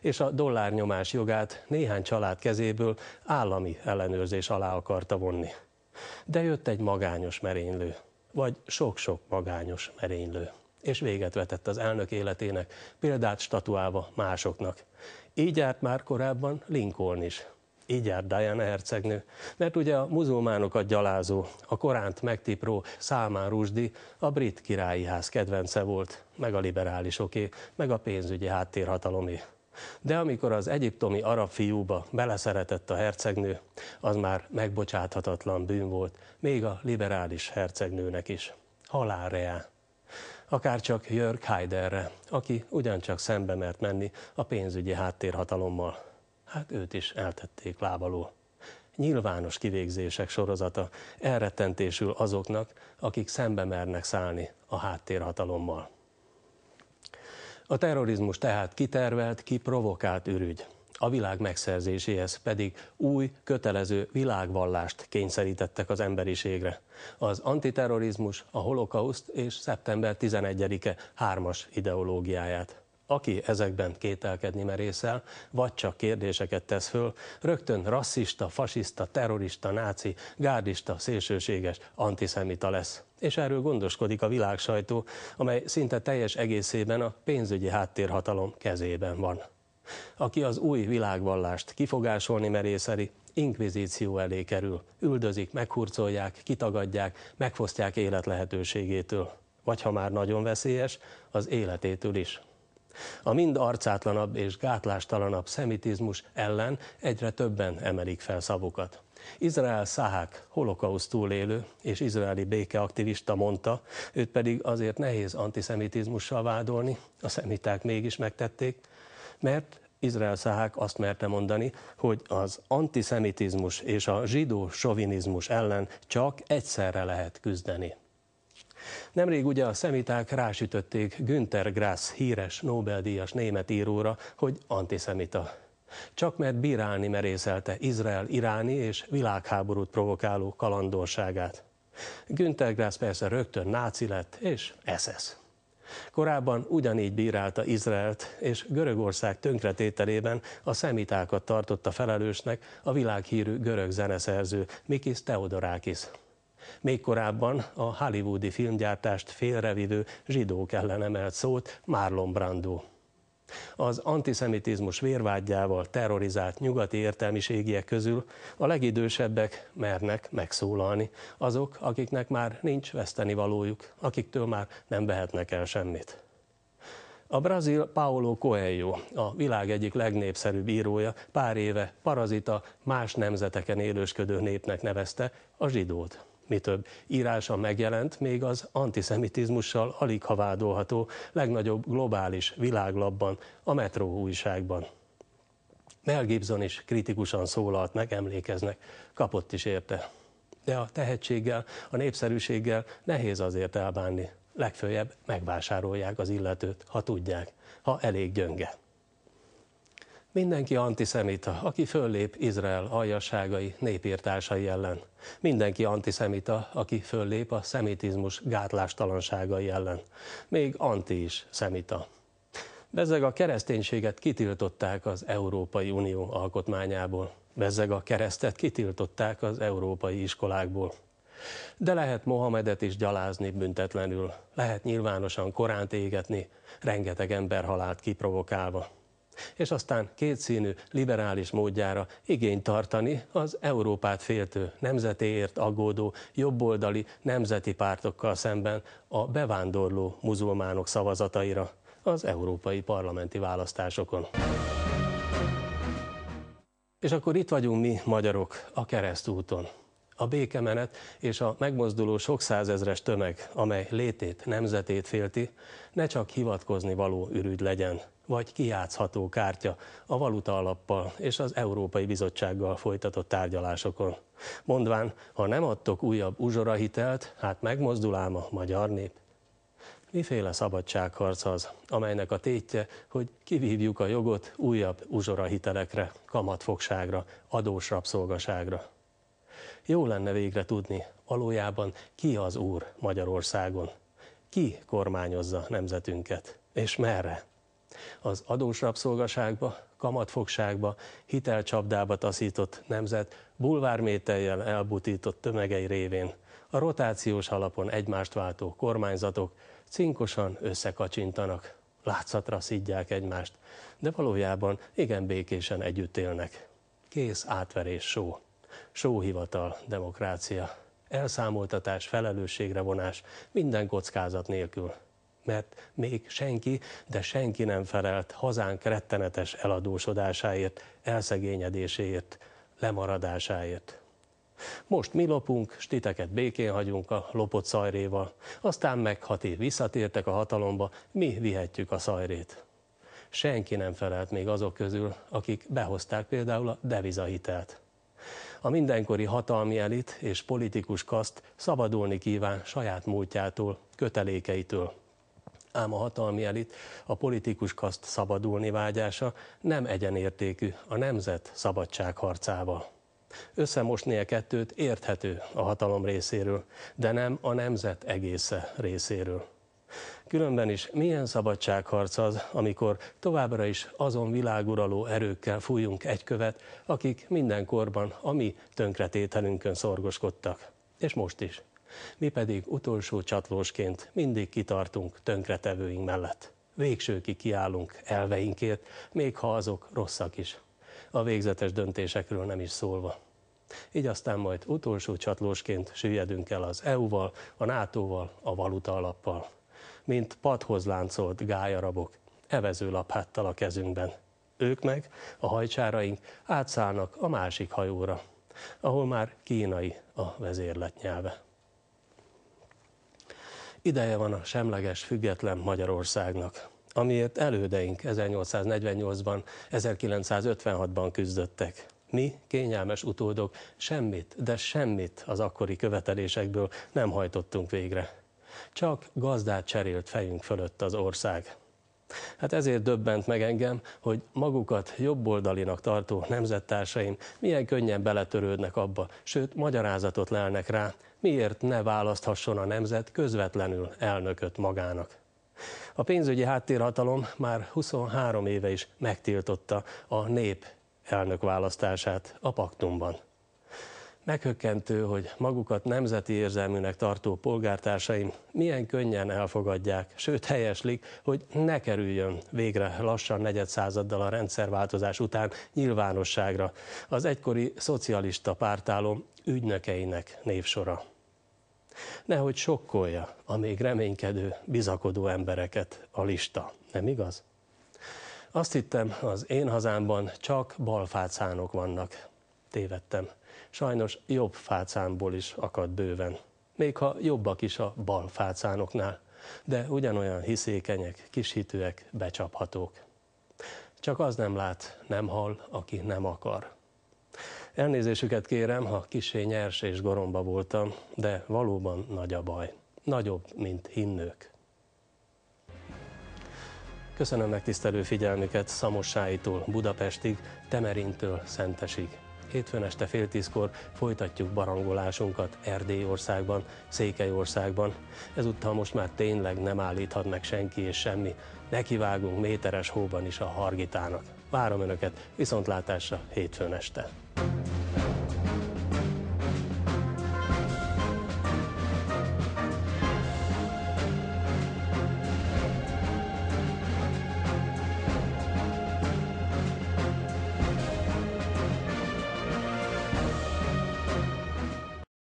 és a dollárnyomás jogát néhány család kezéből állami ellenőrzés alá akarta vonni. De jött egy magányos merénylő, vagy sok-sok magányos merénylő, és véget vetett az elnök életének, példát statuálva másoknak. Így járt már korábban Lincoln is, így járt Diana hercegnő, mert ugye a muzulmánokat gyalázó, a Koránt megtipró Salman Rusdi a brit királyi ház kedvence volt, meg a liberálisoké, meg a pénzügyi háttérhatalomé. De amikor az egyiptomi arab fiúba beleszeretett a hercegnő, az már megbocsáthatatlan bűn volt, még a liberális hercegnőnek is. Halálreá. Akár csak Jörg Haiderre, aki ugyancsak szembe mert menni a pénzügyi háttérhatalommal hát őt is eltették lábaló. Nyilvános kivégzések sorozata elrettentésül azoknak, akik szembe mernek szállni a háttérhatalommal. A terrorizmus tehát kitervelt, kiprovokált ürügy. A világ megszerzéséhez pedig új, kötelező világvallást kényszerítettek az emberiségre. Az antiterrorizmus, a holokauszt és szeptember 11-e hármas ideológiáját. Aki ezekben kételkedni merészel, vagy csak kérdéseket tesz föl, rögtön rasszista, fasiszta, terrorista, náci, gárdista, szélsőséges, antiszemita lesz. És erről gondoskodik a világsajtó, amely szinte teljes egészében a pénzügyi háttérhatalom kezében van. Aki az új világvallást kifogásolni merészeli, inkvizíció elé kerül, üldözik, meghurcolják, kitagadják, megfosztják élet lehetőségétől. Vagy ha már nagyon veszélyes, az életétől is. A mind arcátlanabb és gátlástalanabb szemitizmus ellen egyre többen emelik fel szavukat. Izrael Szahák, holokauszt túlélő és izraeli békeaktivista mondta, őt pedig azért nehéz antiszemitizmussal vádolni, a szemiták mégis megtették, mert Izrael Szahák azt merte mondani, hogy az antiszemitizmus és a zsidó sovinizmus ellen csak egyszerre lehet küzdeni. Nemrég ugye a szemiták rásütötték Günther Grass híres Nobel-díjas német íróra, hogy antiszemita. Csak mert bírálni merészelte Izrael iráni és világháborút provokáló kalandorságát. Günther Grass persze rögtön náci lett és SS. Korábban ugyanígy bírálta Izraelt, és Görögország tönkretételében a szemitákat tartotta felelősnek a világhírű görög zeneszerző Mikis Theodorakis. Még korábban a hollywoodi filmgyártást félrevívő zsidók ellen emelt szót Marlon Brando. Az antiszemitizmus vérvágyával terrorizált nyugati értelmiségiek közül a legidősebbek mernek megszólalni, azok, akiknek már nincs vesztenivalójuk, akiktől már nem vehetnek el semmit. A brazil Paulo Coelho, a világ egyik legnépszerűbb írója, pár éve parazita, más nemzeteken élősködő népnek nevezte a zsidót mi több, írása megjelent még az antiszemitizmussal alig ha vádolható legnagyobb globális világlapban, a Metro újságban. Mel Gibson is kritikusan szólalt meg, emlékeznek, kapott is érte. De a tehetséggel, a népszerűséggel nehéz azért elbánni. Legfőjebb megvásárolják az illetőt, ha tudják, ha elég gyönge. Mindenki antiszemita, aki föllép Izrael aljasságai, népírtásai ellen. Mindenki antiszemita, aki föllép a szemitizmus gátlástalanságai ellen. Még anti is szemita. Bezzeg a kereszténységet kitiltották az Európai Unió alkotmányából. Bezzeg a keresztet kitiltották az európai iskolákból. De lehet Mohamedet is gyalázni büntetlenül, lehet nyilvánosan Koránt égetni, rengeteg ember halált kiprovokálva és aztán kétszínű, liberális módjára igényt tartani az Európát féltő, nemzetéért aggódó, jobboldali nemzeti pártokkal szemben a bevándorló muzulmánok szavazataira az európai parlamenti választásokon. És akkor itt vagyunk mi, magyarok, a keresztúton. A békemenet és a megmozduló sok százezres tömeg, amely létét, nemzetét félti, ne csak hivatkozni való ürügy legyen, vagy kijátszható kártya a valuta alappal és az Európai Bizottsággal folytatott tárgyalásokon. Mondván, ha nem adtok újabb uzsorahitelt, hát megmozdul ám a magyar nép. Miféle szabadságharc az, amelynek a tétje, hogy kivívjuk a jogot újabb uzsorahitelekre, kamatfogságra, adós rabszolgaságra. Jó lenne végre tudni, valójában ki az úr Magyarországon, ki kormányozza nemzetünket, és merre. Az adós rabszolgaságba, kamatfogságba, hitelcsapdába taszított nemzet bulvármételjel elbutított tömegei révén a rotációs alapon egymást váltó kormányzatok cinkosan összekacsintanak, látszatra szidják egymást, de valójában igen békésen együtt élnek. Kész átverés só. Sóhivatal, demokrácia. Elszámoltatás, felelősségre vonás, minden kockázat nélkül. Mert még senki, de senki nem felelt hazánk rettenetes eladósodásáért, elszegényedéséért, lemaradásáért. Most mi lopunk, stiteket békén hagyunk a lopott szajréval, aztán meg hat év visszatértek a hatalomba, mi vihetjük a szajrét. Senki nem felelt még azok közül, akik behozták például a devizahitelt. A mindenkori hatalmi elit és politikus kaszt szabadulni kíván saját múltjától, kötelékeitől. Ám a hatalmi elit, a politikus kaszt szabadulni vágyása nem egyenértékű a nemzet szabadságharcával. Összemosni a kettőt érthető a hatalom részéről, de nem a nemzet egésze részéről. Különben is milyen szabadságharc az, amikor továbbra is azon világuraló erőkkel fújunk egy követ, akik mindenkorban a mi tönkretételünkön szorgoskodtak. És most is. Mi pedig utolsó csatlósként mindig kitartunk tönkretevőink mellett. Végsőkig kiállunk elveinkért, még ha azok rosszak is a végzetes döntésekről nem is szólva. Így aztán majd utolsó csatlósként süllyedünk el az EU-val, a NATO-val, a valuta alappal. Mint padhoz láncolt gályarabok, evező lapháttal a kezünkben. Ők meg, a hajcsáraink átszállnak a másik hajóra, ahol már kínai a vezérlet nyelve. Ideje van a semleges, független Magyarországnak amiért elődeink 1848-ban, 1956-ban küzdöttek. Mi, kényelmes utódok, semmit, de semmit az akkori követelésekből nem hajtottunk végre. Csak gazdát cserélt fejünk fölött az ország. Hát ezért döbbent meg engem, hogy magukat jobboldalinak tartó nemzettársaim milyen könnyen beletörődnek abba, sőt magyarázatot lelnek rá, miért ne választhasson a nemzet közvetlenül elnököt magának. A pénzügyi háttérhatalom már 23 éve is megtiltotta a nép elnök választását a paktumban. Meghökkentő, hogy magukat nemzeti érzelműnek tartó polgártársaim milyen könnyen elfogadják, sőt helyeslik, hogy ne kerüljön végre lassan negyed századdal a rendszerváltozás után nyilvánosságra az egykori szocialista pártálom ügynökeinek névsora nehogy sokkolja a még reménykedő, bizakodó embereket a lista. Nem igaz? Azt hittem, az én hazámban csak balfácánok vannak. Tévedtem. Sajnos jobb fácánból is akad bőven. Még ha jobbak is a balfácánoknál, de ugyanolyan hiszékenyek, kishitűek, becsaphatók. Csak az nem lát, nem hall, aki nem akar. Elnézésüket kérem, ha kisé nyers és goromba voltam, de valóban nagy a baj. Nagyobb, mint hinnők. Köszönöm megtisztelő figyelmüket Szamossáitól Budapestig, Temerintől Szentesig. Hétfőn este fél tízkor folytatjuk barangolásunkat Erdélyországban, Székelyországban. Ezúttal most már tényleg nem állíthat meg senki és semmi. Nekivágunk méteres hóban is a Hargitának. Várom Önöket viszontlátásra hétfőn este.